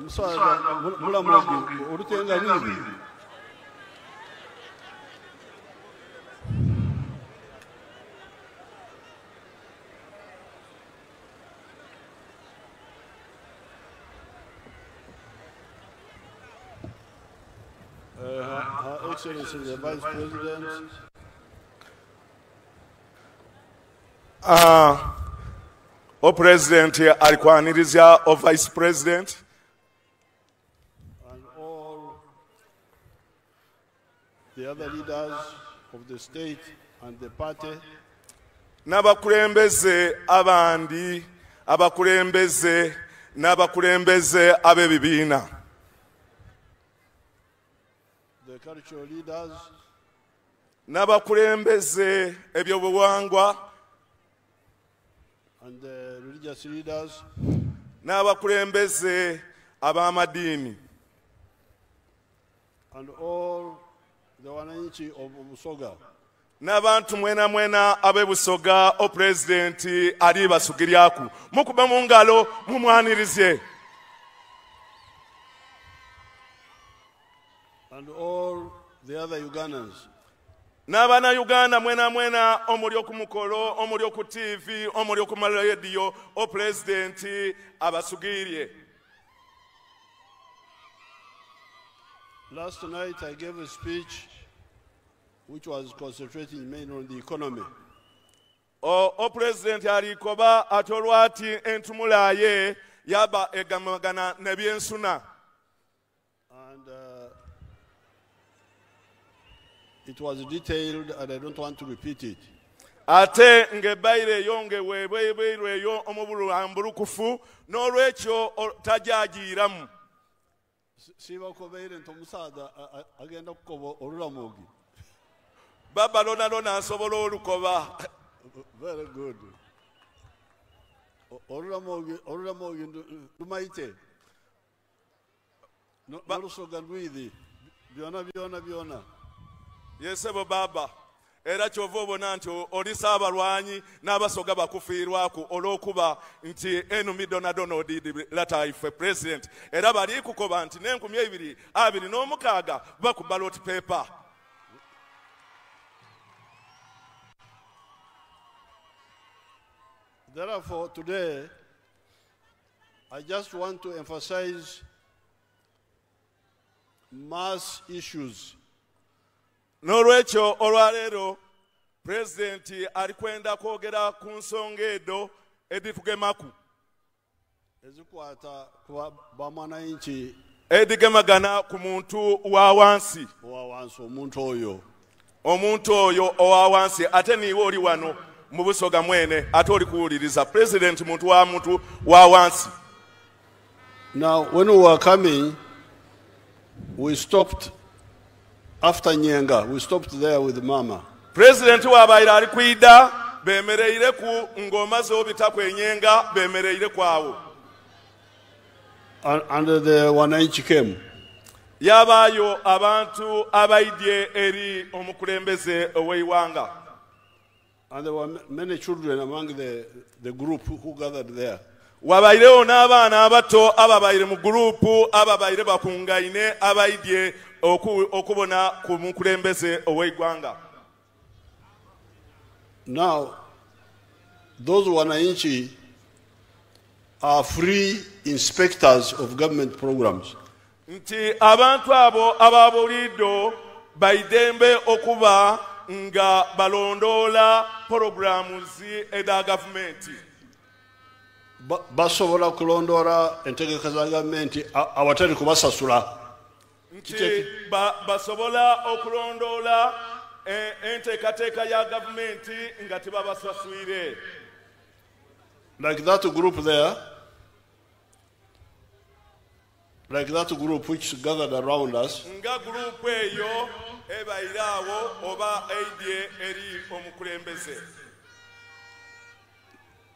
musaadha bulamuzi olutenga lwizi Vice Uh, o presidente alikuwa anirizia o vice president the other leaders of the state and the party, n'abakulembeze abandi abakulembeze n'abakulembeze ab'ebibiina. N'abakulembeze ebyobuwangwa. N'abakulembeze ab'amadiini. And all the wananchi of Busoga. n'abantu mwena mwena ab'ebusoga opulezidenti ali basugiryaku mukuba mu ngalo mumwanirize and all the other Ugandans. n'abannayuganda mwena mwena omuli oku mukolo omuli oku tv omuli oku marediyo opulezidenti abasugirye Last night I gave a speech which was concentrating mainly on the economy. O- opulezidenti alikoba ate olwati entumula ye yaba egamagana nebyensuna And uh, it was detailed, and I don't want to repeat it. ate ng'ebbayiro eyo ng'eweebweibwiro eyo omubulambulukufu n'olwekyo o- sibakobeire nti omusaadza agenda kukoba olulamugi. Baba lona lona nsobola olukoba. Very good. Olulamugi olulamugi lumayite. N'olusoga lwithi byona byona byona. Yesebo baba. Era kyova obona nti oli saabalwanyi n'abasoga bakufiirwaku olw'okuba nti enumi donadona odidilata ife president. Era bali kukoba nti n'enkumi ebiri abiri n'omukaaga baku ballot paper. Therefore, today, I just want to emphasize mass issues n'olwekyo olwaleero pulezidenti alikwenda kwogera ku nsonga edo editugemaku ezikwata kuba bamwananchi edigemagana ku muntu wa wansi. Owa wansi omuntu oyo. Omuntu oyo owa wansi ate niiwe oli wano mu busoga mwene ate oli kuwuliriza pulezidenti muntu wa muntu wa wansi. Now, when we were coming, we stopped after Nyenga. We stopped there with Mama. pulezidenti waabaire ali kwida beemereire ku ng'omaze obitaku enyenga beemereire ku awo And, the Wananchi came. yabaayo abantu abaidye eri omukulembeze ow'eiwanga And there were ma- many children among the, the group who, gathered there. wabairewo n'abaana abato ababaire mu gurupu ababaire bakungaine abaidye okubona ku mukulembeze ow'eggwanga. Now, those Wananchi are free inspectors of government programs. nti abantu abo ababuliido baidembe okuba nga balondoola pologulamuzi eda gavumenti. Ba- basobola kulondoora entegeka za gavumenti awatali kubasasula nti ba- basobola okulondoola eh, enteekateeka ya gavumenti nga tebabasaswire. Like that group there like that group which gathered around us. Nga gurupu eyo ebaire awo oba eidye eri omukulembeze.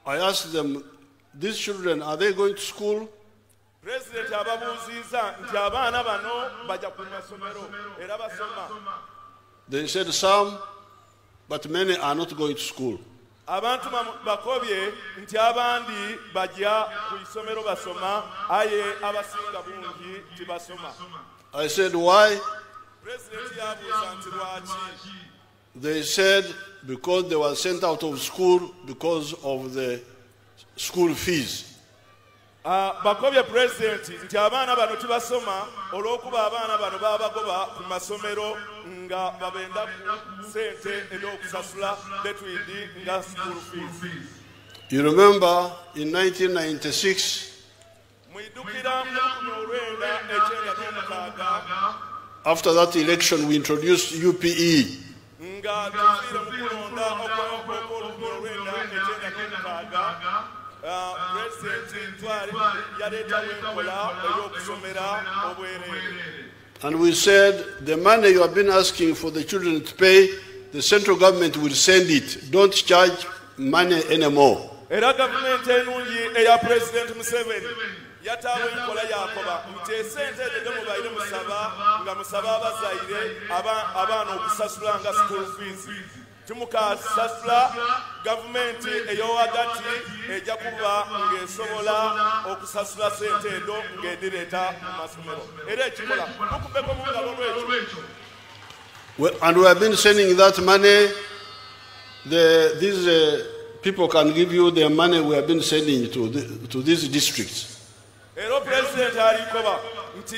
I asked them these children are they going to school pulezidenti ababuuziza nti abaana bano bajja ku masomero era basoma they said some but many are not going to school abantu bakobye nti abandi bajja ku isomero basoma aye abasinga bungi tibasoma I said, Why? pulezidenti yabuuza nti lwaki They said because they were sent out of school because of the school fees. Ah, bakobye pulezidenti nti abaana bano tibasoma olw'okuba abaana bano babagoba ku masomero nga babenda ku sente ez'okusasula betwidi nga school fees You remember in 1996, mwidukira mu lukumi olwenda ekyenda n'omukaaga after that election, we introduced. UPE. And we said, the money you have been asking for the children to pay, the central government will send it. Don't charge money anymore. era gavumenti enungi eya pulezidenti museveni yataawo enkola yakoba nti esente ezo mubaire musaba nga musaba abazaire abaana okusasula nga school fees timukasasula gavumenti eyowagati ejja kuba ng'esobola okusasula sente edo ng'edireeta mu masomero era ekikola mukubeko mu ngalo lwekyo And we have been sending that money. The, these uh, people can give you their money we have been sending to, the, to these districts. era pulezidenti alikoba nti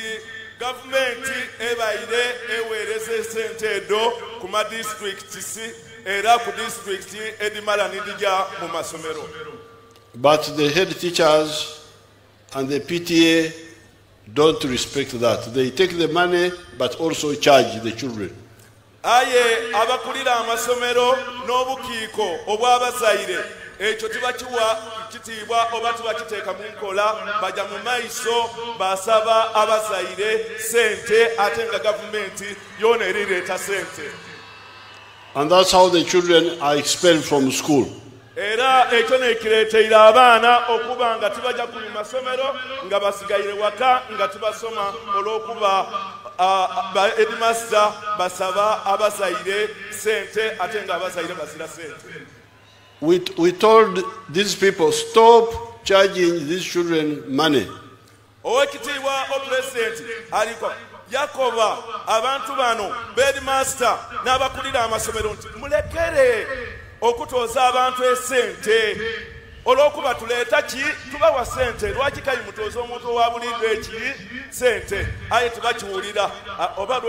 gavumenti ebaire eweereza esente edo ku madistricts era ku disitulikiti edimala nidijja mu masomero But the head teachers and the PTA don't respect that. They take the money but also charge the children. aye abakulira amasomero n'obukiiko obw'abazaire ekyo tibakiwa kitiibwa oba tibakiteeka mu nkola bajja mu maiso basaba abazaire sente ate nga gavumenti yoona erireeta sente And that's how the children are expelled from school. era ekyo nekireeteire abaana okuba nga tibajja ku masomero nga waka nga tibasoma olw'okuba ba edimasta basaba sente ate nga sente We, we told these people, stop charging these children money. owekitiibwa opulezidenti aliko abantu bano bedmaster n'abakulira amasomero nti mulekere abantu esente. Ki? Sente. Lwaki kali omuntu eki? Sente. Aye oba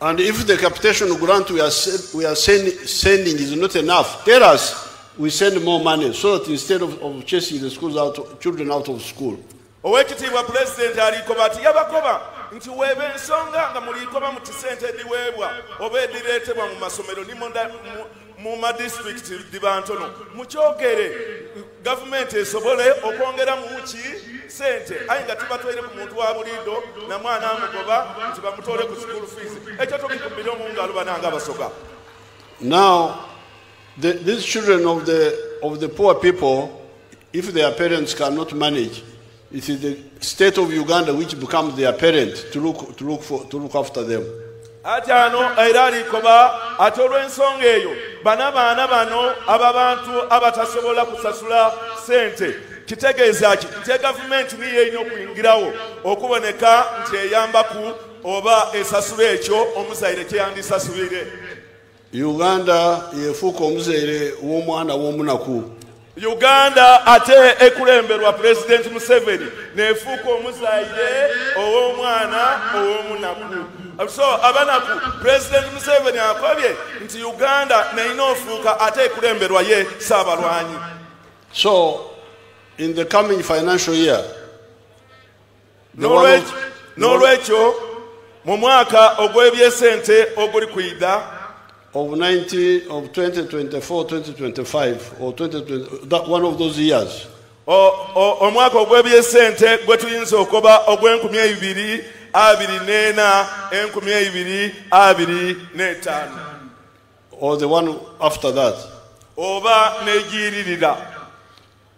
And if the capitation grant we are, we are send, sending is not enough, tell us. We send more money so that instead of, of chasing the schools out, children out of school, owekitiibwa pulezidenti alikoba ati yabakoba nti weeba ensonga nga mulikoba muti sente ediweebwa oba edireetebwa mu masomero ni mu- mu madistricti diba ntono mukyogere gavumenti esobole okwongera mu ki? Sente aye nga tibatwaire ku muntu wa bulindo namwana amugoba nti bamutoole ku school fees. Ekyo tokikumbire omu ngalo bananga abasoga. Now, the, these children of the, of the poor people, if their parents cannot manage, it is the state of Uganda which becomes their parent to look, to look, for, to look after them. ate ano era alikoba ate olw'ensonga eyo bana baana bano ababantu abatasobola kusasula sente kitegeeza ki? Nti gavumenti niyo erina okuyingirawo okuboneka nti eyambaku oba esasula ekyo omuzaire kyeyandisasulire uganda yefuuka omuzaire w'omwana w'omunaku uganda ate ekulemberwa pulezidenti museveni neefuuka omuzaire ow'omwana ow'omunaku. So abanaku pulezidenti museveni akobye nti uganda neyina ofuuka ate ekulemberwa ye saabalwanyi so in the coming financial year N'olwekyo- n'olwekyo mu mwaka ogw'ebyesente oguli kwida of 90 of 2024 2025 or 2020 that one of those years. O- o- omwaka ogw'ebyesente gwe tuyinza okuba ogw'enkumi ebibiri abiri n'ena enkumi ebibiri abiri n'etaano. Or the one after that. Oba n'egiyiririra.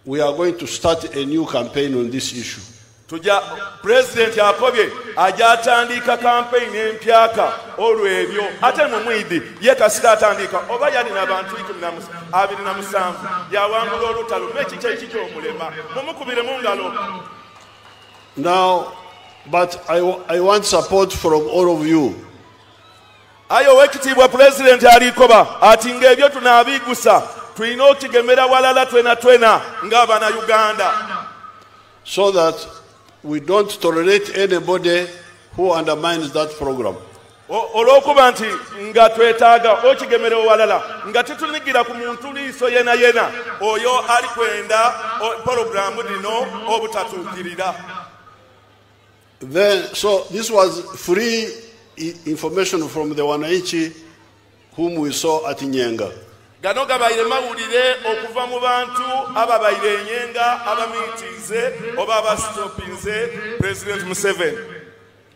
We are going to start a new campaign on this issue tujja pulezidenti akobye ajja atandika kampeyini empyaka. Olw'ebyo ate mumwidi ye kasita atandika oba yalina abantu 27 yawangula olutalo. Nekiki ekiki omulema? Mumukubire mu ngalo. Now, but I, I want support from all of you. aye owekitiibwa pulezidenti alikoba ati ng'ebyo tunaabigusa tulina okukigemera walala twena twena ng'abanauganda so that we don't tolerate anybody who undermines that program. Olw'okuba nti nga twetaaga okigemera owalala nga titunigira ku muntu liiso yena yena oyo ali kwenda o- pologulaamu obutatuukirira Then, so this was free information from the Wananchi whom we saw at Nyenga. Gano gabaire mawulire okuva mu bantu ababaire enyenga abamiitiize oba abasitopinze pulezidenti museveni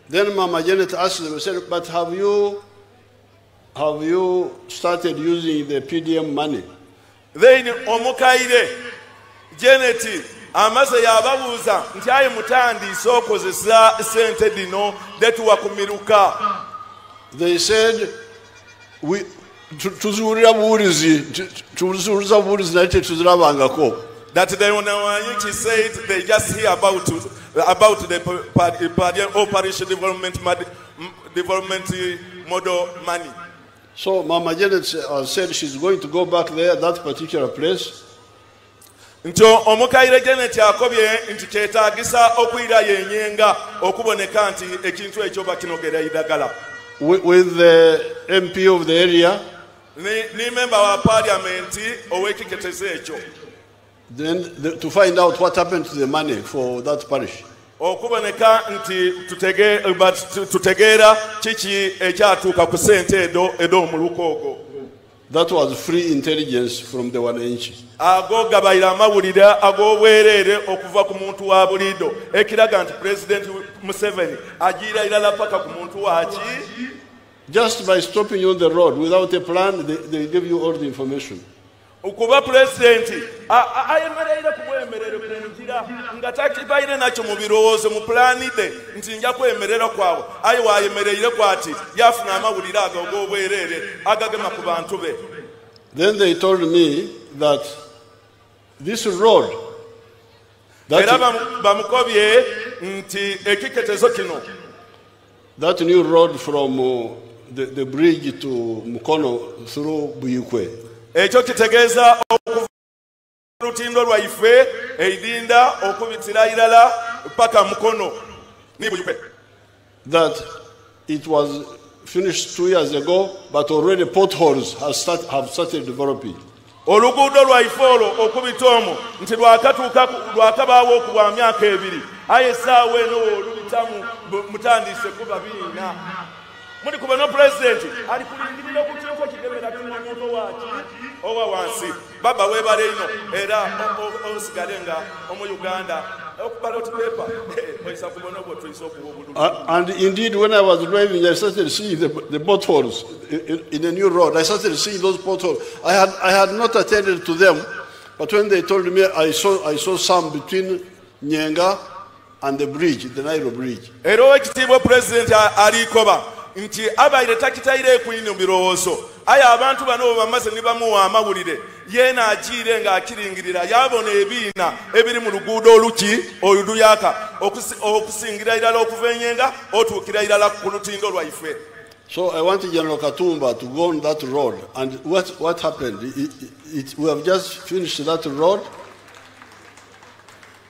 Then Mama Janet asked them, said, but have you, have you started using the PDM money? then omukaire geneti amaze yababuuza nti aye mutandiise okozesa sente dino detuwa ku miruka They said, we, tu- tuziwulira buwulizi tu- tuziwuliza buwulizi naye tetuzirabangako that uh, said they just hear about uh, about the pa- pa- pa- or parish development development uh, model money. So Mama Janet uh, said she's going to go back there, that particular place, nti omukaire janet akobye nti kyetaagisa okuyirayo enyenga okuboneka nti ekintu ekyo bakinogera idagala with, with the MP of the area, ne memba wa paliamenti ow'ekiketezo ekyo then the, to find out what happened to the money for that parish. okuboneka nti tutegeera kiki ekyatuuka ku sente edo ed'omuluka ogwo That was free intelligence from the Wananchi. ago gabayira amawulire ag'obwereere okuva ku muntu wa buliido ekiraga nti pulezidenti museveni agiira irala paka ku muntu waki Just by stopping you on the road without a plan, they, they give you all the information. kuba pulezidenti ayemereire ku bwemerere ku ngira nga takibaire nakyo mu birowoozo mu pulaani nti nja kwemerera aye wayemereire kwati yafuna amawulire ago ag'obwereere agagema ku bantu be. Then they told me that this road, era that, bamukobye nti ekiketezo kino. that new road from uh, the, the bridge to Mukono through Buyukwe, ekyo kitegeeza okuva ku lutindo lwaife eidinda okubitira irala paka mukono nibuyupe that it was finished two years ago, but already potholes have, start, have started developing. oluguudo lwaife olwo okubita omwo nti lwakabaawo okubwa myaka ebiri. Aye essaawa eno olubitamu bu- mutandise kuba biina muli kuba no pulezidenti ali kulingirira okukintu ekigemera kino omuntu waki owa wansi. Baba weebale ino. Era o- o- osigale nga omu uganda. Okubala otipepa oyisa kubona obwo tuyisa okuwa obulumi and indeed, when I was driving, I started seeing the, the potholes in, in- a new road. I started seeing those potholes. I had, I had not attended to them, but when they told me, I saw, I saw some between Nyenga and the bridge, the Nairo bridge. Nti abaire takitaire kwino birowoozo aye abantu bano bwe bamaze ne bamuwa amawulire ye naagiire ng'akiringirira yabona ebiina ebiri mu luguudo oluki oluyaka okusi- okusingira irala okuva enyenga otuukira irala ku lutindo lwaife So I wanted General Katumba to go on that road. And what, what happened? It, it, it, we have just finished that road.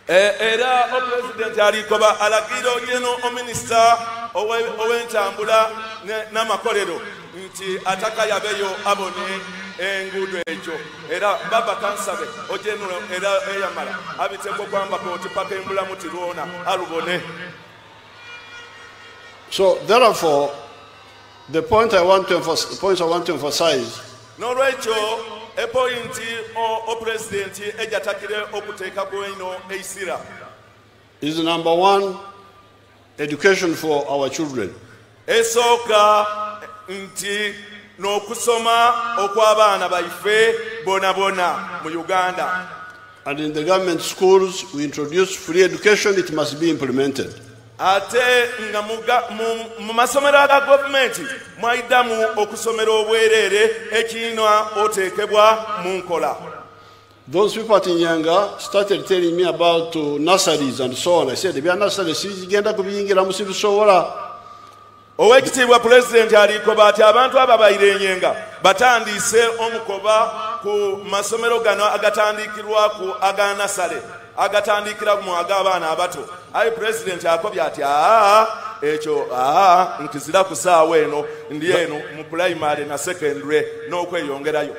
E- era opulezidenti alikoba alagira ogeno ominisita owe- ow'entambula n'amakolero nti atakayabeyo abone enguudo ekyo era baba kansabe ogenulo era eyamala abiteko kwamba kooti paka embulamu tirwona alubone. So therefore, the point I want to emphasize, the points I want to emphasize n'olwekyo epoyinti o- opulezidenti ejatakire okuteekako eno eisira is number one, education for our children. esooka nti n'okusoma okw'abaana baife bona bona mu uganda And in the government schools, we introduce free education, it must be implemented. ate nga mu masomero aga gavumenti mwayiddamu okusomera obwereere ekiina oteekebwa mu nkola Those people at Nyanga started telling me about uh, nurseries and so on. I said, ebya nursery sigenda kubiyingiramu sibisobola. oweekitiibwa pulezidenti alikoba ati abantu abo bayirenyenga batandiise omukoba ku masomero gano agatandikirwa ku aga nasale agatandikira mu ag'abaana abato aye pulezidenti akobye ati aa ekyo aa nkizira ku saawa eno ndi eno mu pulayimale na sekendure n'okweyongerayo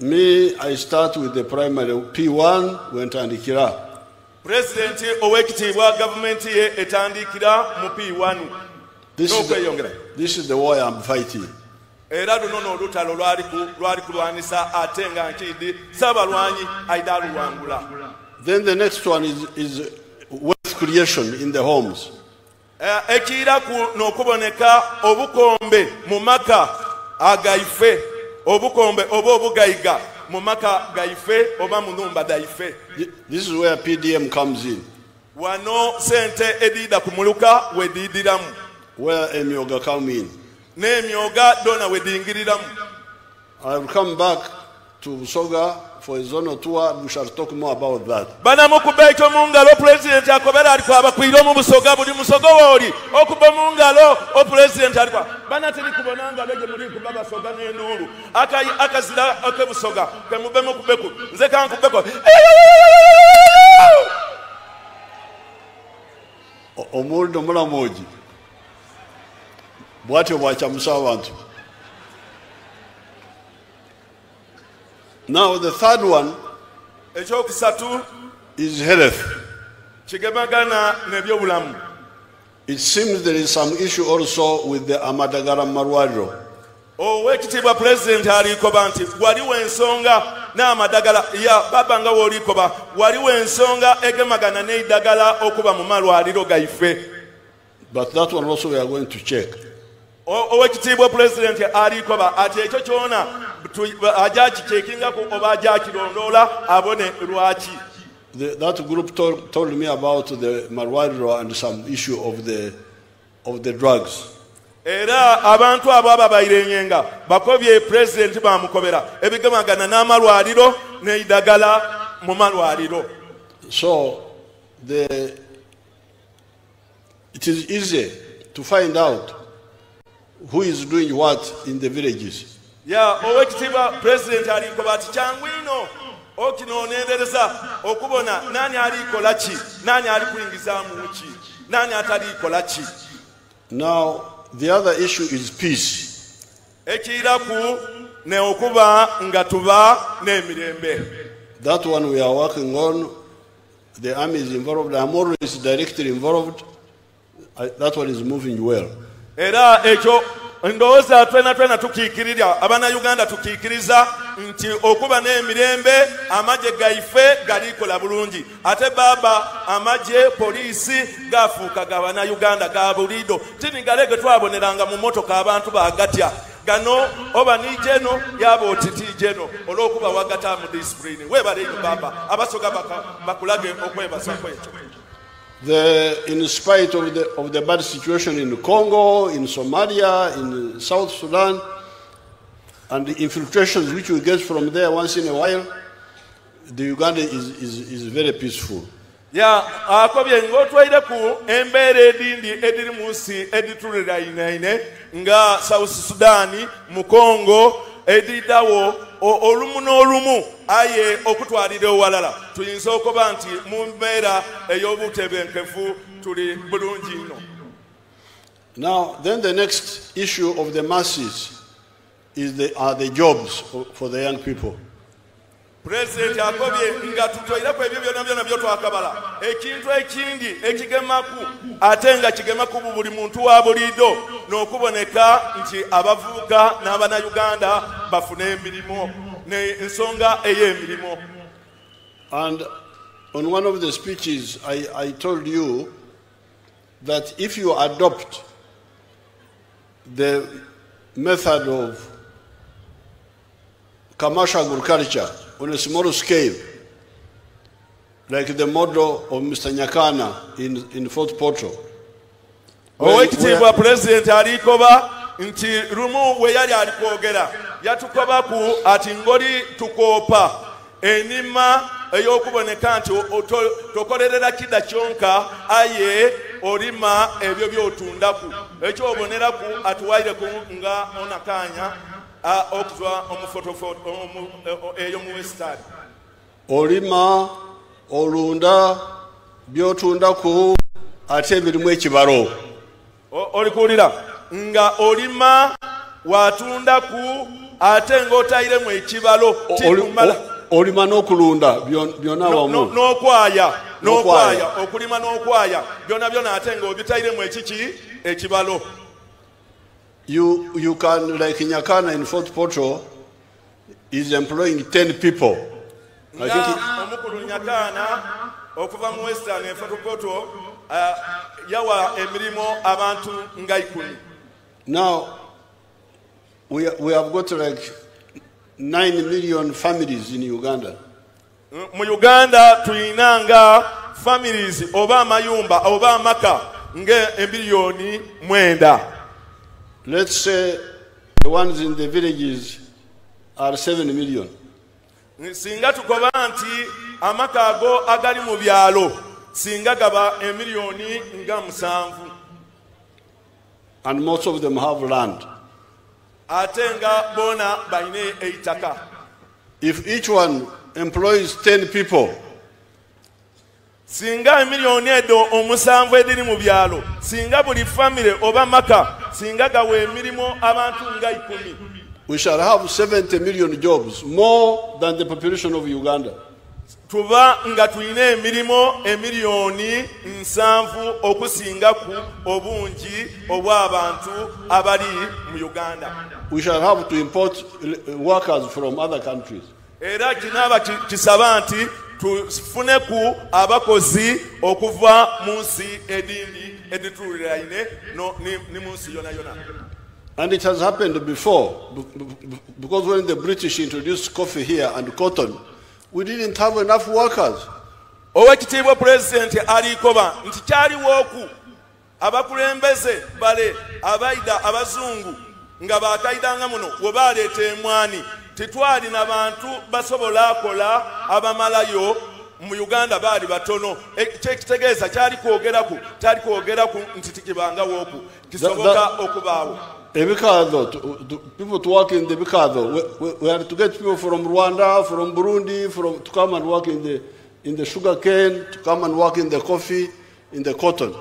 Me, I start with the primary P1, wentandikira. pulezidenti oweekitiibwa gavumenti ye etandikira mu p1 This is, the, this is the war I'm fighting. era luno n'olutalo lwali ku- kulwanisa ate nga nkiidi saabalwanyi ayida aluwangula Then the next one is, is wealth creation in the homes. Eh, ekiiraku n'okuboneka obukombe mu maka agaife obukombe oba obugayiga mu maka gaife oba mu nnumba daife Th- This is where PDM comes in, wano sente ediida ku muluka wediidiramu where Emioga come in. n'emyoga dona wedingiriramu I will come back to Busoga for a zone tour. We shall talk more about that. banamukuba ekyo mu ngalo pulezidenti akobera aliko abakwire omu busoga buli musoga wooli okuba mu ngalo opulezidenti aliko bana terikubona ngalo gye muli kuba basoga n'enduulu Akayi- akazira akebusoga kemubemu kubeku nze kankubeko omuwulire omulamu ogi? Bwatyo bwakyamusa abantu now the third one ekyokusatu is health. Kigemagana n'ebyobulamu. It seems there is some issue also with the amadagara marwariro oweekitiibwa pulezidenti alikoba nti waliwo ensonga n'amadagala. Ya baba nga woolikoba waliwo ensonga egemagana n'eidagala okuba mu malwaliro gaife. But that one also we are going to check owekitiibwa pulezidenti alikoba ati ekyo kyona ajja kikekingako oba ajja kirondoola abone lwaki. The, that group told, told me about the marwariro and some issue of the of the drugs. Era abantu abo ababayirenyenga bakobye pulezidenti bamukobera ebigemagana n'amalwaliro n'eidagala mu malwaliro. So the it is easy to find out who is doing what in the villages. ya owekitiibwa pulezidenti alikoba ati kyangu ino okinoonendereza okubona nani alikola ki nani ali kuyingizaamu ki nani atalikola ki Now the other issue is peace. ekiiraku ne okuba nga tuba n'emirembe That one we are working on. The army is involved. I'm always directly involved. I, that one is moving well. Era ekyo ndowooza twena twena tukiikirira. Abanayuganda tukiikiriza nti okuba n'emirembe amagye gaife galikola bulungi. Ate baaba amagye poliisi gafuuka ga banayuganda ga buliido. Tinigale ge twaboneranga mu motoka abantu bagatya gano oba nijeno yaba otitijeno olw'okuba wagata mu disipulini weebaleyo baaba. Abasoga bakulage okwebasako ekyo The, in spite of the, of the bad situation in Congo, in Somalia, in South Sudan, and the infiltrations which we get from there once in a while, the Uganda is, is, is very peaceful. ya akobye ng'otwaire ku embeera edindi ediri mu nsi editulirainaine nga south sudani mu congo ediddawo olumu n'olumu aye okutwalira ewalala. Tuyinza okuba nti mu mbeera ey'obutebenkevu tuli bulungi nno Now, then the next issue of the masses is the, are the jobs for the young people. pulezidenti akobye nga tutwaireku ebyo byonna byonna byotwakabala ekintu ekindi ekigemaku ate nga kigemaku bu buli muntu wa buliido n'okuboneka nti abavubuka bafune emirimu n'ensonga ey'emirimu And on one of the speeches, I, I told you that if you adopt the method of commercial agriculture on a small scale, like the model of Mr. Nyakana in, in Fort Portal. Owekitiibwa pulezidenti alikoba nti lumu we yali ali kwogera. Yatukobaku ati ngoli tukoopa. Enima ey'okuboneka nti tokolerera kida kyonka aye olima ebyo byotundaku ekyoboneraku atuwaireku nga onakanya okuzwa eyo mu western olima olunda byotundaku ate birimu ekibalo olikuwulira. Nga olima watundaku ate ng'otayiremu ekibalo Oli- tikumala olima n'okulunda byo- byonna No- wamu. no- n'okwaya N'okwaya. okulima n'okwaya byonna byonna ate ng'obitayiremu ekiki ekibalo. You, you can like nyakana in fort portal is employing 10 people. Nga omukulu nyakaana okuva mu western efatukoto yawa emirimu abantu nga ikumi. Now we, we have got like 9 million families in uganda. Mu uganda tulina nga families oba amayumba oba amaka nga emiliyoni mwenda. Let's say the ones in the villages are 7 million. Singa tukoba nti amaka ago agali mu byalo singa gaba emiliyoni nga musanvu. And most of them have land. Ate nga boona balina eitaka. If each one employs 10 people singa emiliyoni edo omusanvu ediri mu byalo singa buli famire oba maka singa gawa emirimu abantu nga ikumi. we shall have 70 million jobs more than the population of uganda tuba nga tulina emirimu emiliyoni nsanvu okusinga ku obungi obw'abantu abali mu uganda. We shall have to import uh, workers from other countries. Era kinaaba ki- kisaba nti tufune ku abakozi okuva mu nsi edindi edituliraine ni mu nsi yona yona And it has happened before, because when the British introduced coffee here and cotton, we didn't have enough workers. owekitiibwa pulezidenti alikoba nti kyaliwooku abakulembeze bale abaida abazungu nga bakaidanga muno we baleeta emwani. Titwalina bantu basobola akola abamalayo mu uganda baali batono. E- kyekitegeeza kyali kwogeraku kyali kwogeraku nti tikibangawooku kisoboka okubaawo Ebikado, to, to, people to work in the Bikado, we, we, we had to get people from Rwanda, from Burundi, from, to come and work in the, in the sugar cane, to come and work in the coffee, in the cotton.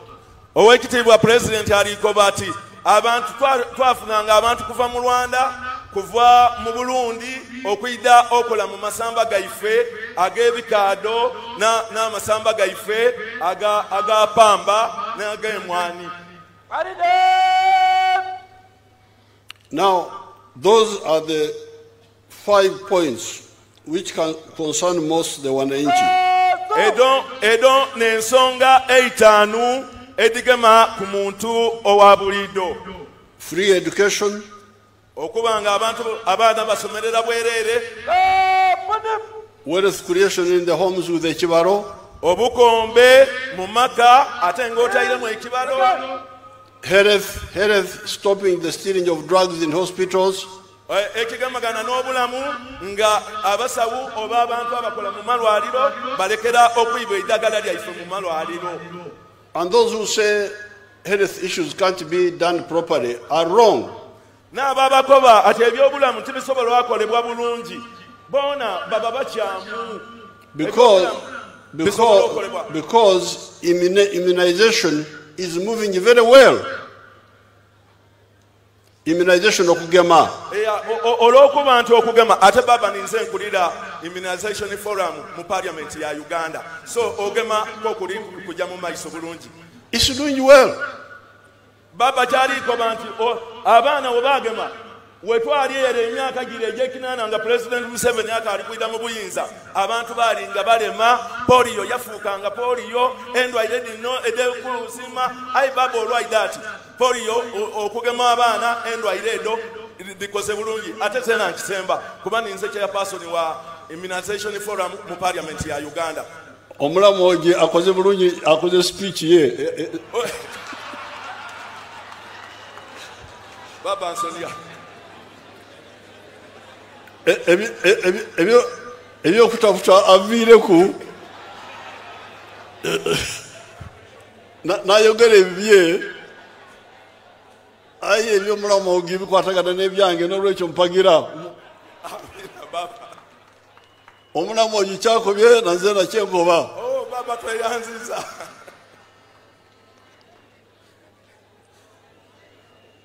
owekitiibwa pulezidenti alikoba ati abantu twa- twafunanga abantu kuva mu rwanda kuva mu burundi okuyida okola mu masamba gaife ag'ebikaado na- n'amasamba gaife aga aga pamba n'ag'emwani Now, those are the five points which can concern most the wananchi. edo edo n'ensonga eitaanu edigema ku muntu owa buliido Free education, okuba nga abantu abaana basomerera bwereere wealth creation in the homes with the Chibaro, obukombe mu maka ate ng'otayiremu ekibalo health, health, stopping the stealing of drugs in hospitals, ekigamagana n'obulamu nga oba abantu abakola mu malwaliro balekera okuyiba eddagala lyaife mu malwaliro. And those who say health issues can't be done properly are wrong. n'ababakoba ati ebyobulamu tibisobola bulungi boona baba bakyamu. Because, because, because immunization is moving very well. Immunization okugema. Olw'okuba nti okugema ate baba ninze nkulira immunization forum mu paliamenti ya uganda so ogema kokuli kujja mu maiso bulungi It's doing well. baba kyalikoba nti o- abaana we bagema wetwali era emyaka giri egyekinaana nga pulezidenti museveni akaali kwida mu buyinza abantu baali nga balema poliyo yafuukanga poliyo endwaire dino edekuluzima ayi baba olwaide ati poliyo okugema abaana endwaire edo bikoze bulungi. Ate tena nkisemba kuba ninze chairperson wa immunization forum mu paliamenti ya uganda. Omulamu oje akoze bulungi akoze speech ye. Baba nsonga eh, ebi- eh, ebi- ebyo- ebyokutafuta aviireku. Na- nayogera ebibye. Aye ebyomulamu ogi bikwatagana n'ebyange n'olwekyo mpagira. Omulamu ogi kyakobye nanze nakyenkoba oh baba tweyanziza.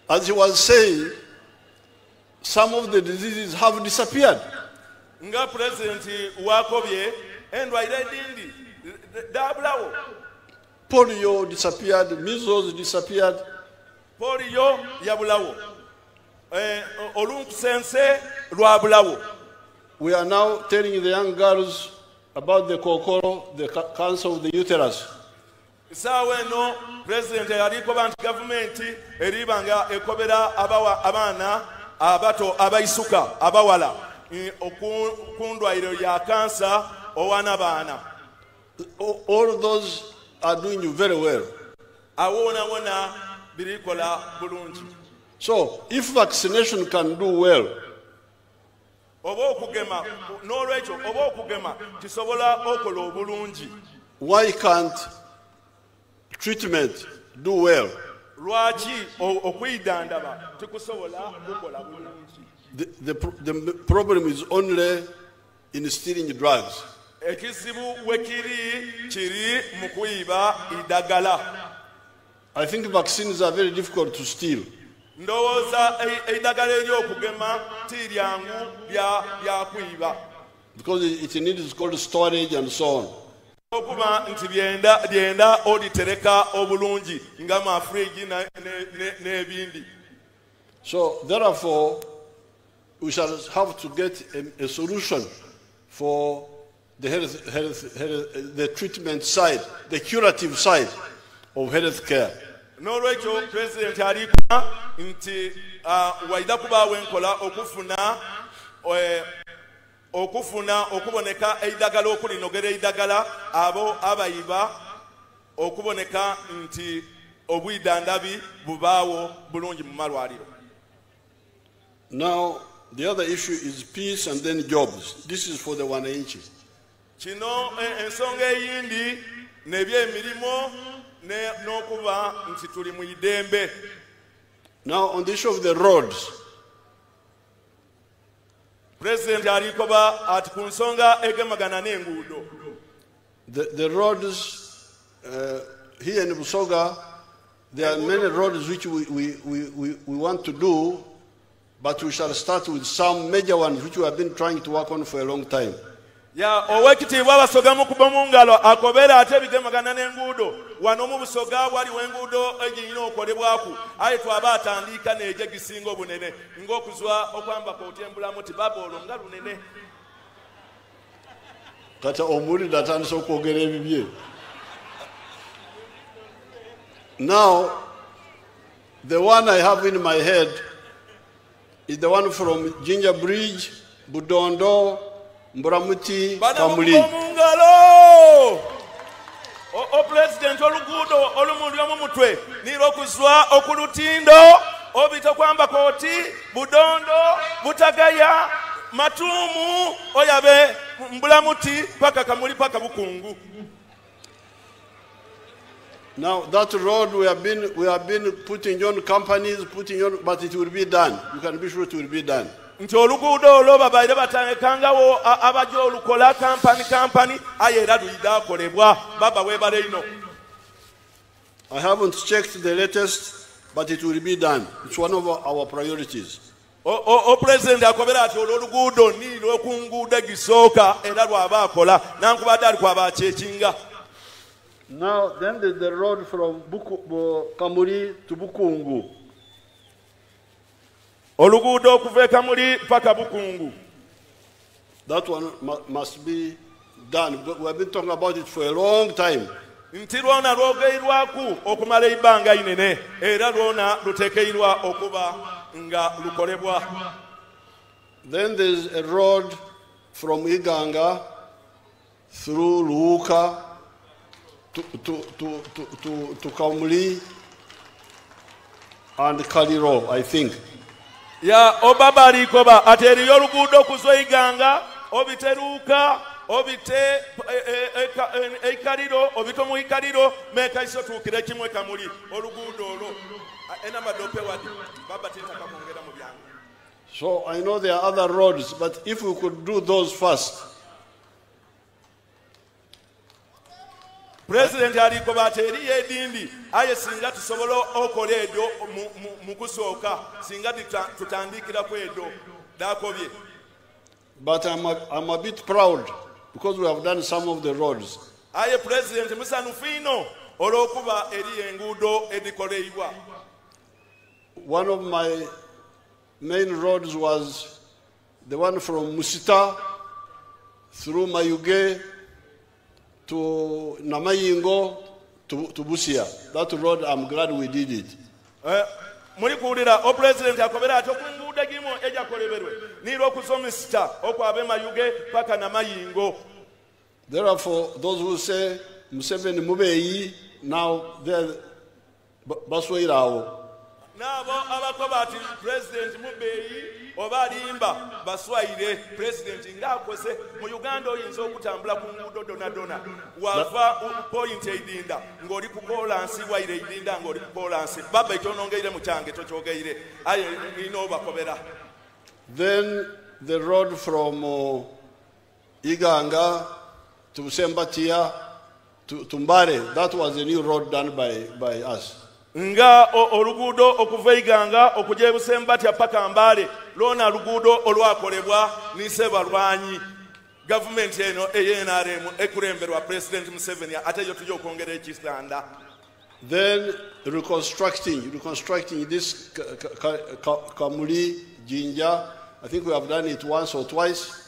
As he was saying some of the diseases have disappeared. Nga pulezidenti wakobye endwaire edindi dabulawo. Polio disappeared measles disappeared. Poliyo yabulawo Eh, olunkusense lwabulawo We are now telling the young girls about the kokoro, the cancer of the uterus. saawa eno pulezidenti yalikoba nti gavumenti eriba nga ekobera abaana abato abaisuka abawala eh, oku- ku ndwairo ya kansa owana baana All those are doing very well. awonawona birikola bulungi So, if vaccination can do well, oba okugema n'olwekyo oba okugema kisobola okola obulungi why can't treatment do well? Lwaki okwidandaba kukola bulungi The, the, the problem is only in stealing drugs. ekizibu wekiri kiri mu kuyiba idagala I think vaccines are very difficult to steal. ndowooza eidagala eryokugema ti lyangu lya lya because it it needs cold storage and so on. Okuba nti lyenda lyenda olitereka obulungi nga mafriji na- ne- ne- n'ebindi So, therefore, we shall have to get a, a solution for the health, health, health, the treatment side, the curative side of health care. n'olwekyo pulezidenti alikuba nti ah, waida kubaawo enkola okufuna eh, okufuna okuboneka eidagala okulinogera eidagala abo abayiba okuboneka nti obwidandabi bubaawo bulungi mu malwaliro Now, the other issue is peace and then jobs. This is for the one inch. kino eh, ensonga eyindi nebyemirimu ne- n'okuba nti tuli mu idembe Now, on the issue of the roads, pulezidenti alikoba ati ku nsonga egemagana n'enguudo the, the roads uh, here in Busoga, there are many roads which we, we, we, we want to do, but we shall start with some major ones which we have been trying to work on for a long time. Ya owekitiibwa abasoga mukuba mu ngalo akobera ate ebigemagana n'enguudo? Wano mu busoga waliwo enguudo egirina okolebwaku. Aye twaba atandika neejo egisinga obunene. Ng'okuzwa okwambaka otyembulamu ti baba olwo nga lunene. Kati omuwulire atandise okwogera ebibye. Now the one i have in my head is the one from ginger bridge budondo kamuli mukuba mu O- opulezidenti oluguudo olumulya mu mutwe okulutindo obita kwambaka oti budondo butagaya matuumu oyabe mbulamuti paka kamuli paka bukungu. Now that road we have been we have been putting on companies putting on but it will be done. You can be sure it will be done nti oluguudo olwo babaire batandikangawo a- abajja olukola kampani kampani aye era luyida akolebwa. Baba webale ino. I haven't checked the latest but it will be done. It's one of our, priorities. Opulezidenti akobera ati olwoluguudo ni lwoku nguudo egisooka era lwaba akola nankubadde ali kwaba akyekinga. Now, then there's the road from Buku, Bu- Kamuri to Bukungu. Oluguudo okuva e kamuli paka bukungu That one must be done. We have been talking about it for a long time. nti lwona lwogeirwaku okumala ebbanga inene era lwona luteekeirwa okuba nga lukolebwa Then there's a road from Iganga through Luuka to, to, to, to, to, to Kaumli and Kaliro, I think. Ya obaba alikoba ate eriyo oluguudo okuzoyiganga obiteruuka obite e- e- e- eikaliro obite mu ikaliro mekaiso tuukire kimwe kamuli oluguudo olwo. Enabadde opewadi baba tintaka kwongera mu byange So I know there are other roads, but if we could do those first, pulezidenti alikoba ate eriyo edindi aye singa tusobola okola edyo mu- kusooka singa tuta- tutandikiraku edyo dakobye. But I'm a, I'm a bit proud because we have done some of the roads. aye pulezidenti musanufu ino olw'okuba eriyo enguudo edikoleibwa. One of my main roads was the one from Musita through Mayuge to Namayingo to, to Busia. That road, I'm glad we did it. Eh, muli kuwulira opulezidenti akobera ate okunguudo egimu ejakoleberwe niira okusomisita okwaba emayuge paka namayingo Therefore, those who say Museveni Mubeyi, now they're Baswairawo. n'abo abakoba ati pulezidenti mubeeyi oba alimba baswayire pulezidenti ng'akoze mu uganda oyinza okutambula ku nguudo donadona. Wava poyinti eidinda ng'oli ku kolansi waire eidinda ng'oli ku kolansi baba ekyonongeire mu kyange tokyogeire aye ina obakobera. Then the road from uh, Iganga to Sembatia to, to Mbare, that was a new road done by, by us. Nga oluguudo okuva iganga okujja ebusembatya paka mbaale lwona luguudo olwakolebwa nisebalwanyi gavumenti eno eyenrm ekulemberwa pulezidenti museveni ate yo tujja okwongera ekisanda Then reconstructing, reconstructing this Ka- Ka- Ka- Kamuli, Jinja, I think we have done it once or twice.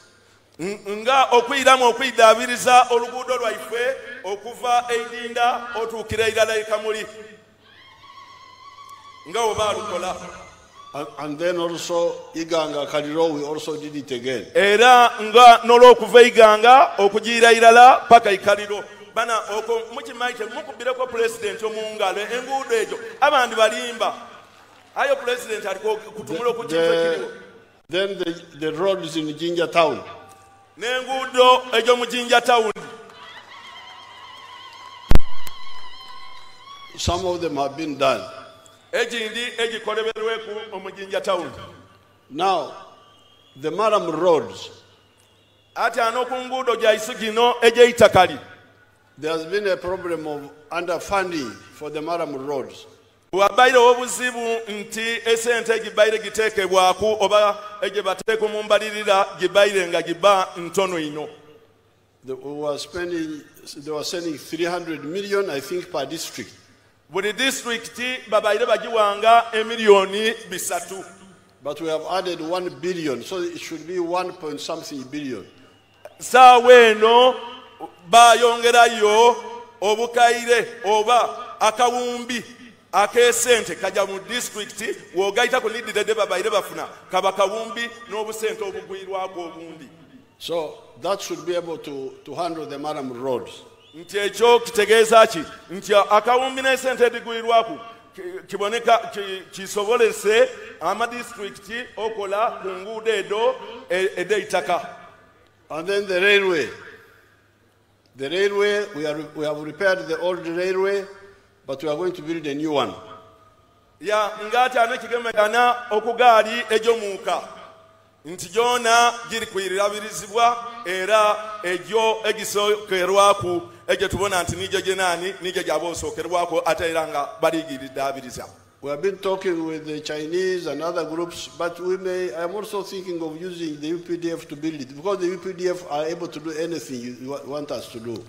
Nga okuyiramu okwidaabiriza oluguudo lwaife okuva eidinda otuukira irala ekamuli nga oba alukola And, then also Iganga Kaliro, we also did it again. era nga n'olwokuva iganga okugiira irala paka ikaliro bana okwo mukimaite mukubireko pulezidenti omungalo enguudo egyo abandi balimba ayo pulezidenti aliko ekiriwo The, then the, the roads in Jinja town. n'enguudo egy'omujinja tawuni Some of them have been done. Egindi egikoleberweku omujinja tawuni Now, the Maram roads, ati ano ku nguudo gyaisu gino egy'eitakali there has been a problem of underfunding for the Maram roads. obuzibu nti esente giteekebwaku oba egyebateeka mu mbalirira nga ntono ino The, we were spending, they were sending 300 million, I think, per district. Buli disitulikiti babaire bagiwanga emiliyoni bisatu But we have added 1 billion, so it should be 1 point something billion. saawa eno bayongerayo obukaire oba akawumbi ak'esente kajja mu disitulikiti wogayita ku babaire bafuna kaba kawumbi n'obusente obugwirwako obundi So that should be able to, to handle the Maram roads. Nti ekyo kitegeeza ki nti akawumbi n'esente edigwirwaku ki- kiboneka ki- kisobolese amadisitulikiti okola ku nguudo edo e- ed'eitaka And then the railway. The railway, we, are, we have repaired the old railway, but we are going to build a new one. ya ng'ati ano ekigemegana okugaali egy'omuuka nti gyona giri kwirirabirizibwa era egyo egisookerwaku egyo tubona nti nigyo gyenaani nigyo gyaba osookerwako ate era nga baligiriddaabiriza We have been talking with the Chinese and other groups, but we may, I'm also thinking of using the UPDF to build it, because the UPDF are able to do anything you, you wa- want us to do.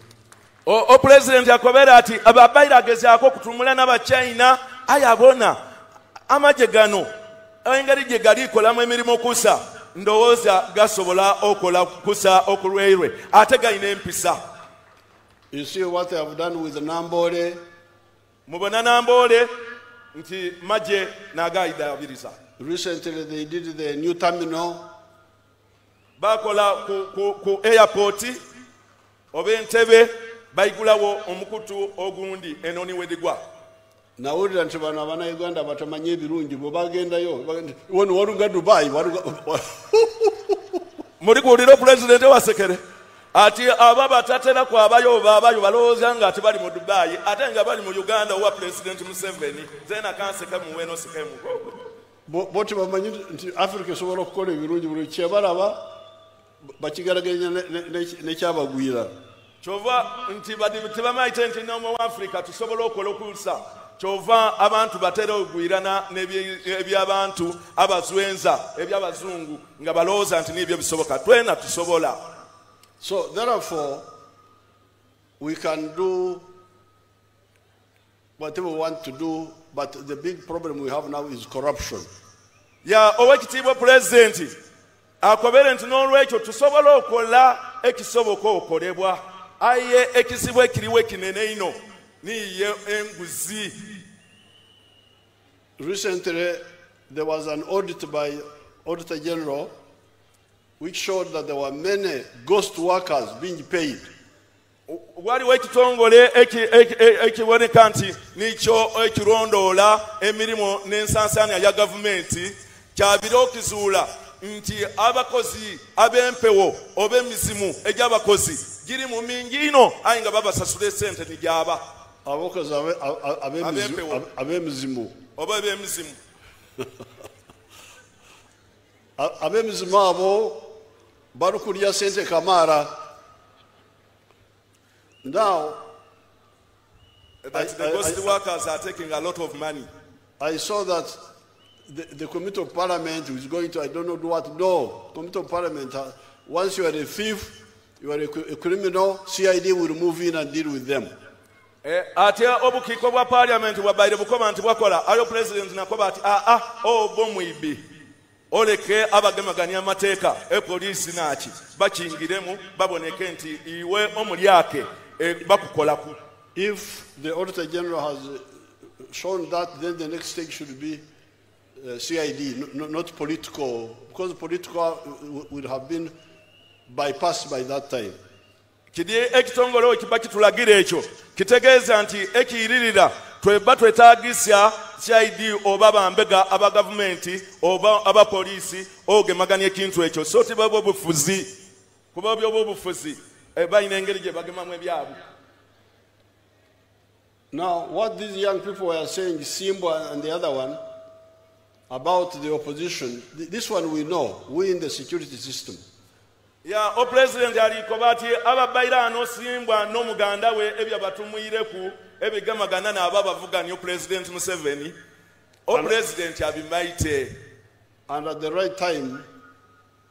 Opulezidenti akobera ati ababaire agezaako okutumula n'abachina aye abona amagye gano engeri gye galikolamu emirimu kusa ndowooza gasobola okola kusa okulwairwe ate galina empisa You see what they have done with Nambole, mubona namboole nti magye n'agayidaabiriza recently they did the new terminal, bakola ku, ku, ku airport oba entebe bayigulawo omukutu ogundi enoni wedigwa nawulira nti bano abanauganda batamanyi ebirungi bwe bagendayo bagenda, wano waluga dubayi waluga muli kuwulira pulezidenti wasekere ati aba batatera kwabayo baabayo balowooza nga ati bali mu dubayi ate nga bali mu uganda owa pulezidenti museveni. Zena kanseke muwe nosikemu bo tebamanyi nti africa esobola okukola ebirungi buli kyebalaba bakigaraganya ne- ne- ne- nekyabagwira kyova nti tebamayite nti nomu wa africa tusobola okola okusa kyova abantu batera okugwirana n'ebye- ebyabantu abazwenza ebyabazungu nga balowooza nti nibyo bisoboka. Twena tusobola so therefore we can do whatever we want to do but the big problem we have now is corruption. Ya owekitiibwa pulezidenti akobere nti n'olwekyo tusobola okola ekisoboka okolebwa. Aye ekizibu ekiriwo ekinene ino niye enguzi. Recently, there was an audit by Auditor General which showed that there were many ghost workers being paid. waliwo ekitongole eki- eki- e- ekiboneka nti nikyo ekirondoola emirimu n'ensansaanya ya gavumenti kyabire okuzuula nti abakozi ab'empewo oba emizimu egy'abakozi giri mu mingi ino aye nga babasasula esente nigyaba Abakozi ab'emizimu. Oba eb'emizimu A- ab'emizimu abo bali sente kamaara now that I- the I- ghost I- workers are taking a lot of money. I saw that the, the committee of parliament is going to i don't know what no committee of parliament uh, once you are a thief you are a, a criminal cid will move in and deal with them. Eh, ate obukiiko bwa paliamenti bwabaire bukoba nti bwakola ayo pulezidenti nakoba ati aa oba omwibi oleke abagemaganya amateeka epoliisi bakingiremu baboneke nti iwe omulyake bakukolaku. If the Auditor General has uh, shown that, then the next stage should be uh, CID, no- no- not political, because political uh, would have been bypassed by that time. kiri ekitongole kiba kitulagira ekyo. Kitegeeza nti ekiyiririra tweba twetaagisya cid oba bambega aba gavumenti oba abapoliisi ogemaganya ekintu ekyo. So ti baba obufuzi kuba byoba obufuzi balina engeri gye bagemamu ebyabwe Now, what these young people were saying, Simba and the other one, about the opposition, this one we know, we in the security system. ya opulezidenti alikoba ati ababaire ano simbwa n'omuganda we ebyo batumwireku ebigamagana naabo abavuganya opulezidenti museveni. Opulezidenti And at the right time,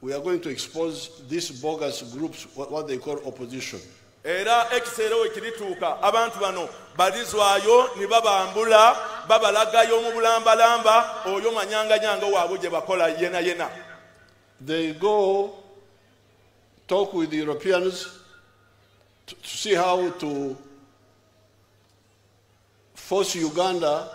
we are going to expose these bogus groups, what, they call opposition. era ekiseera we kirituuka abantu bano balizwayo ne babambula babalagayo mu bulambalamba oyo manyanganyanga waabwe gye bakola yena yena. They go talk with the Europeans to see how to force Uganda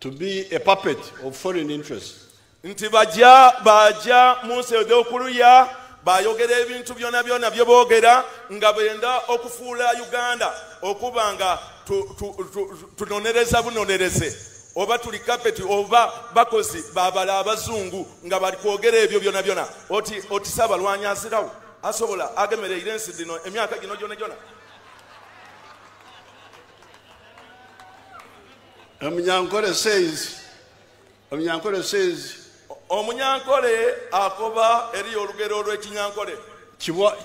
to be a puppet of foreign interests. nti bajja bajja mu nsi ebyokuluya bayogera ebintu byona byona bye boogera nga benda okufuula uganda okuba nga tu- tu- tu- tunonereza bunonereze. Oba tuli kapeti oba bakozi babala abazungu nga bali kwogera ebyo byona byona. Oti oti saabalwanyi azirawo asobola agemereire ensi dino emyaka gino gyona gyona Munyankore says, Munyankore says, omunyankole akoba eri olugero olw'ekinyankole.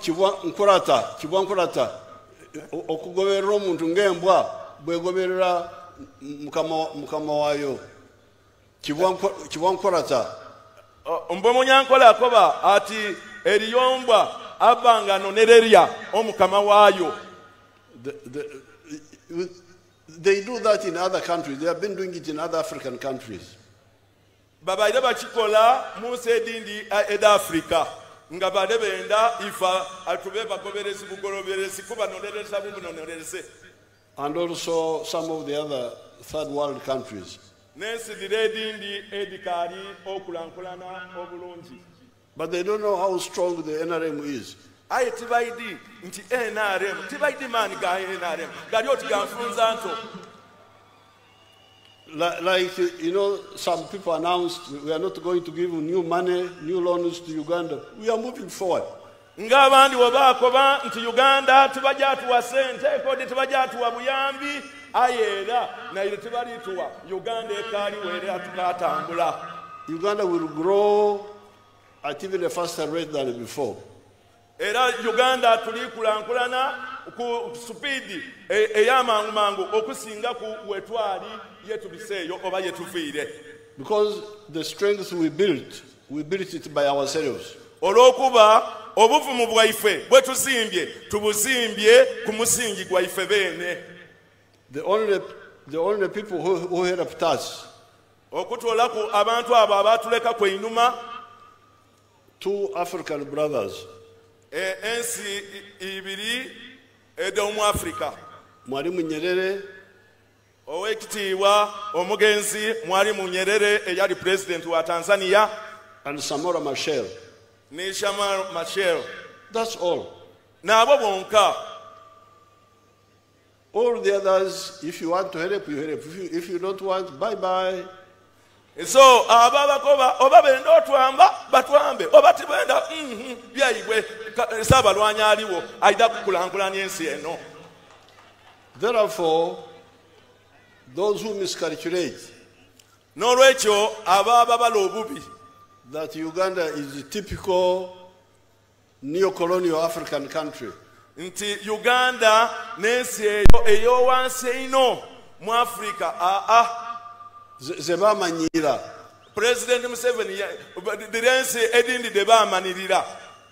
Kibwa nkurata kibwa nkurata o- okugoberera omuntu ng'embwa bwegoberera mukama mukama waayo. Kibwa nko- kibwa nkurata mbwe munyankole akoba ati eriyombwa abba nga nonererya omukama waayo they do that in other countries. They have been doing it in other African countries. babaire bakikola edindi eda nga bale benda ifa atube bagoberezi bugoloberezi kubanonereza bubunonereze And also some of the other third world countries. n'ensidira edindi edikaali okulankulana obulungi But they don't know how strong the NRM is. Aye tibaidi nti eh, nrm tibaidi maani ga eh, nrm gali oti ganfunza nto Li- Like, you know, some people announced we are not going to give new money, new loans to Uganda. We are moving forward. ng'abandi webaakoba nti uganda tibajatuwa sente kodi tibajatuwa buyambi aye era naire tibalituwa uganda ekaaliwo era tukatambula Uganda will grow at even a faster rate than before. Era uganda tulikulankulana ku supiidi e- ey'amangumangu okusinga ku wetwali yetubiseeyo oba yetuviire. Because the strength we built, we built it by ourselves. olw'okuba obuvumu bwaife bwe tuzimbye tubuzimbye ku musingi gwaife beene. The only, the only people who, who helped us, okutolaku abantu abo abaatuleka kweinuma two African brothers, ensi ibiri ed'omu afirika Mwalimu Nyerere ow'ekitiibwa omugenzi mwalimu nyerere eyali pulezidenti wa tanzania and Samora Machel. ne shamal machel That's all. n'abo bonka All the others, if you want to help, you help. If you, if you don't want, bye bye. So abo abakoba oba benda otwamba batwambe. Oba tibenda mhm, byayibwe. Ka- saabalwanyi aliwo ayida kukulankulanya ensi eno. Therefore, those who miscalculate n'olwekyo ababa bala obubi. that Uganda is a typical neo-colonial African country, nti uganda n'ensi eyo ey'owansi eino mu afirika aa ze bamanyira. pulezidenti museveni ya- diri ensi edindidde baamanirira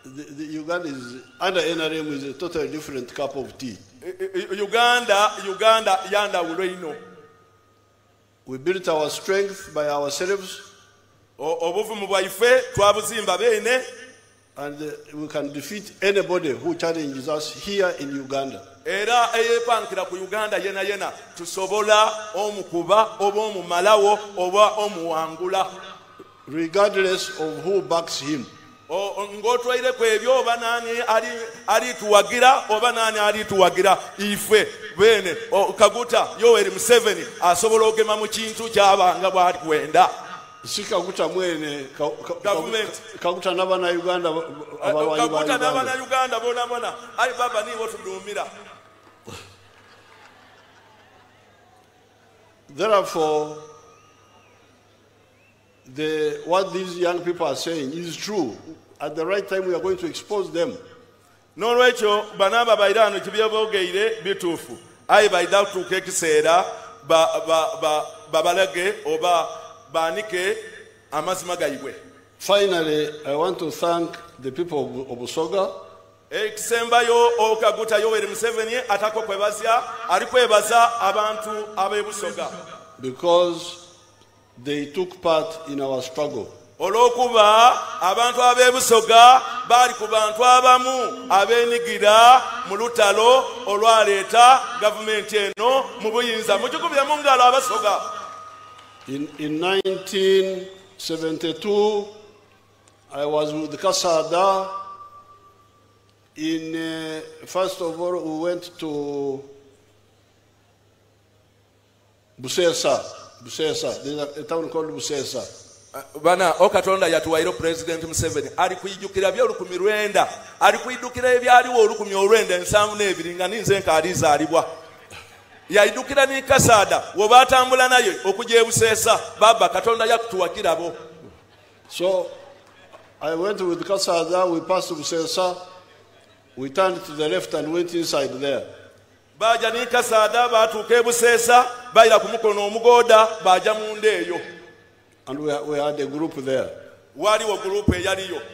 The, the Uganda is under NRM is a totally different cup of tea. Uganda uganda yandawulo ino We built our strength by ourselves, obuvumu bwaife twabuzimba beene and uh, we can defeat anybody who challenges us here in Uganda. era eyepankira ku uganda yena yena tusobola omukuba oba omumalawo oba omuwangula regardless of who backs him. O- ng'otwaireku ebyo oba naani ali- alituwagira oba naani alituwagira ife beene kaguta yoweri museveni asobola ogema mu kintu kyabanga bwali mwene eh, kakuta uganda kakuta uganda bona bona. Baba therefore the, what these young people are saying is true. At the right time we are going to expose them. Babalage oba baanike amazima gaibwe. Finally i want to thank the people of, busoga. Ekisembayo okaguta yoweri museveni atako kwebazya ali kwebaza abantu ab'ebusoga because they took part in our struggle. Olw'okuba abantu ab'ebusoga baali ku bantu abamu abeenyigira mu lutalo olwaleeta gavumenti eno mu buyinza mukikubye mu ngalo abasoga in, in 1972 i was with kasada. In uh, first of all we went to busesa. Busesa. There's a, town called busesa. Bana o katonda yatuwaire pulezidenti museveni. Ali kuyijukira byolukumi lwenda. Ali kuyidukira ebyaliwo olukumi olwenda ensanvu n'ebiri nga ninze yayidukira ni kasaada woba atambula naye okujja ebuseesa baba katonda yakutuwakirabo so i went with kasada we passed busesa we turned to the left and went inside there. Baja ni kasaada batuuka ebuseesa bayira ku mukono omugooda baja munda eyo and we, we had a group there. Waaliwo gurupu eyaliyo